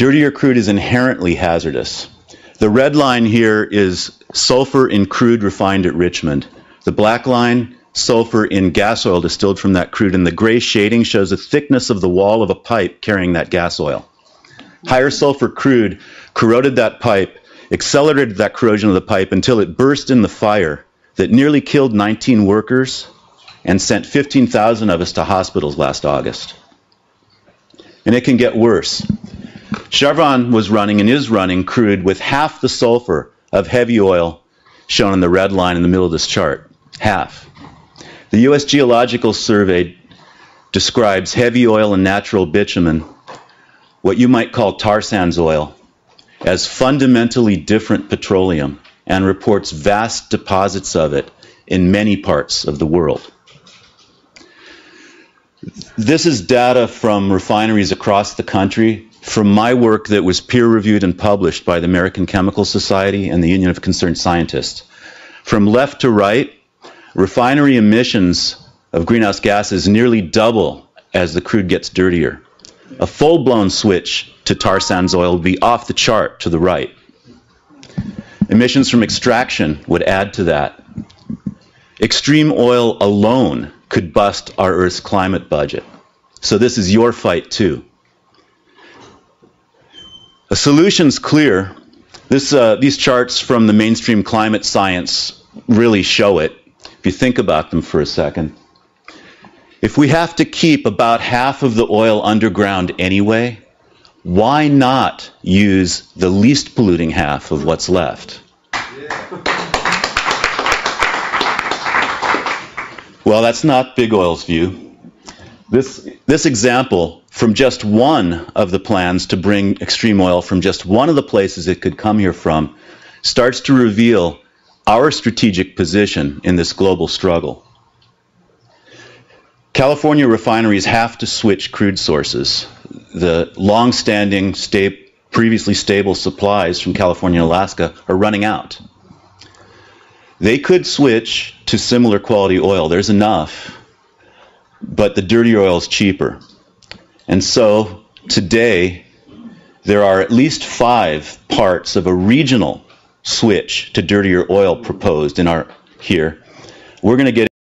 Dirtier crude is inherently hazardous. The red line here is sulfur in crude refined at Richmond. The black line, sulfur in gas oil distilled from that crude, and the gray shading shows the thickness of the wall of a pipe carrying that gas oil. Higher sulfur crude corroded that pipe, accelerated that corrosion of the pipe until it burst in the fire that nearly killed 19 workers and sent 15,000 of us to hospitals last August. And it can get worse. Chevron was running and is running crude with half the sulfur of heavy oil shown in the red line in the middle of this chart. Half. The U.S. Geological Survey describes heavy oil and natural bitumen, what you might call tar sands oil, as fundamentally different petroleum and reports vast deposits of it in many parts of the world. This is data from refineries across the country from my work that was peer reviewed and published by the American Chemical Society and the Union of Concerned Scientists. From left to right, refinery emissions of greenhouse gases nearly double as the crude gets dirtier. A full blown switch to tar sands oil would be off the chart to the right. Emissions from extraction would add to that. Extreme oil alone could bust our Earth's climate budget. So this is your fight too. The solution's clear. This, uh, these charts from the mainstream climate science really show it, if you think about them for a second. If we have to keep about half of the oil underground anyway, why not use the least polluting half of what's left? Well, that's not Big Oil's view. This, this example from just one of the plans to bring extreme oil from just one of the places it could come here from starts to reveal our strategic position in this global struggle. California refineries have to switch crude sources. The long-standing, sta previously stable supplies from California and Alaska are running out. They could switch to similar quality oil. There's enough, but the dirty oil is cheaper. And so today, there are at least five parts of a regional switch to dirtier oil proposed in our here. We're going to get